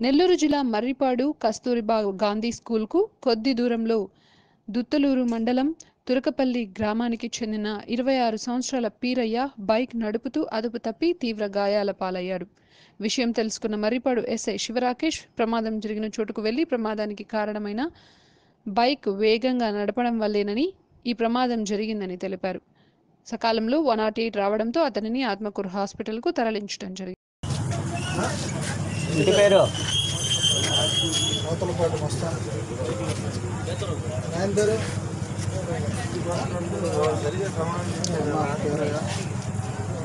నెల్లూరు జిల్లా మర్రిపాడు కస్తూరిబా గాంధీ స్కూల్కు కొద్ది దూరంలో దుత్తలూరు మండలం తురకపల్లి గ్రామానికి చెందిన ఇరవై ఆరు సంవత్సరాల పీరయ్య బైక్ నడుపుతూ అదుపు తప్పి తీవ్ర గాయాల పాలయ్యాడు. విషయం తెలుసుకున్న మర్రిపాడు ఎస్ఐ శివరాకేష్ ప్రమాదం జరిగిన చోటుకు వెళ్ళి ప్రమాదానికి కారణమైన బైక్ వేగంగా నడపడం వల్లేనని ఈ ప్రమాదం జరిగిందని తెలిపారు. సకాలంలో వన్ నాట్ ఎయిట్ రావడంతో అతనిని ఆత్మకూరు హాస్పిటల్కు తరలించడం జరిగింది. ఇంటి పేరు? అవతలపాటు మస్తాన్ ఆయన పేరు.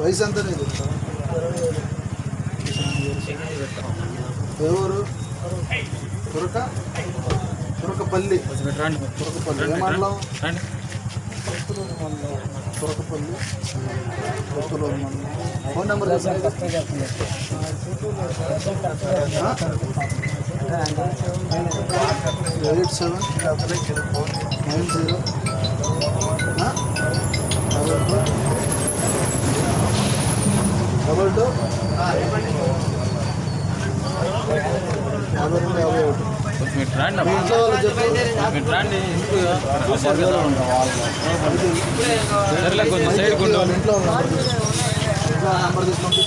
వయసు ఎంత నీది? ఎవరు? తురక? తురకపల్లి. తురకపల్లి. ఏ మండలం? తురకపల్లి. కొత్తలూరు మండలం. ఫోన్ నెంబర్ చెప్పండి eight seven nine zero double two యాభై రెండు యాభై ఒకటి మీ ఇంట్లో వాళ్ళు చెప్పు కొంచెం సైడ్ కొంచెం వాళ్ళ ఇంట్లో వాళ్ళ నెంబర్ తీసుకో ఇంట్లో నెంబర్ తీసుకుంటే